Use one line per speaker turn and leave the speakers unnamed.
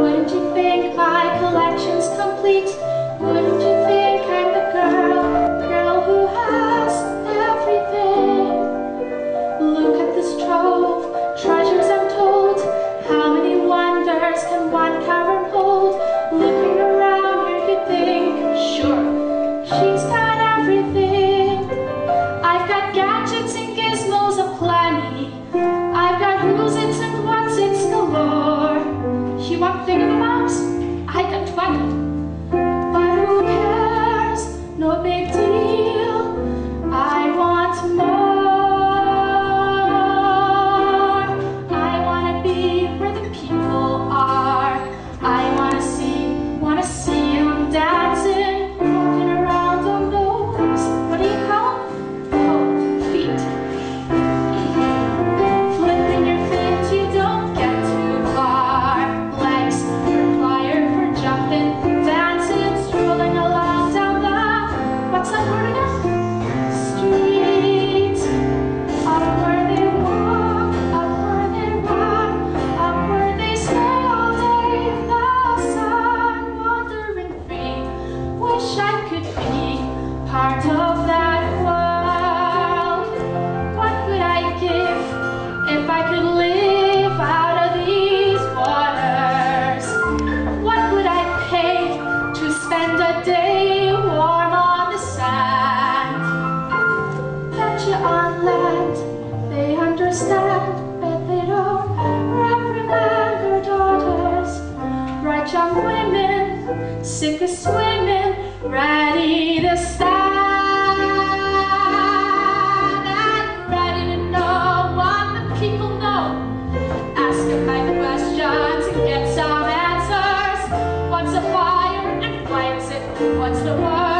Wouldn't you think my collection's complete? fica no mouse. Sick of swimming, ready to stand. I'm ready to know what the people know. Ask my questions to get some answers. What's a fire and why is it? What's the word?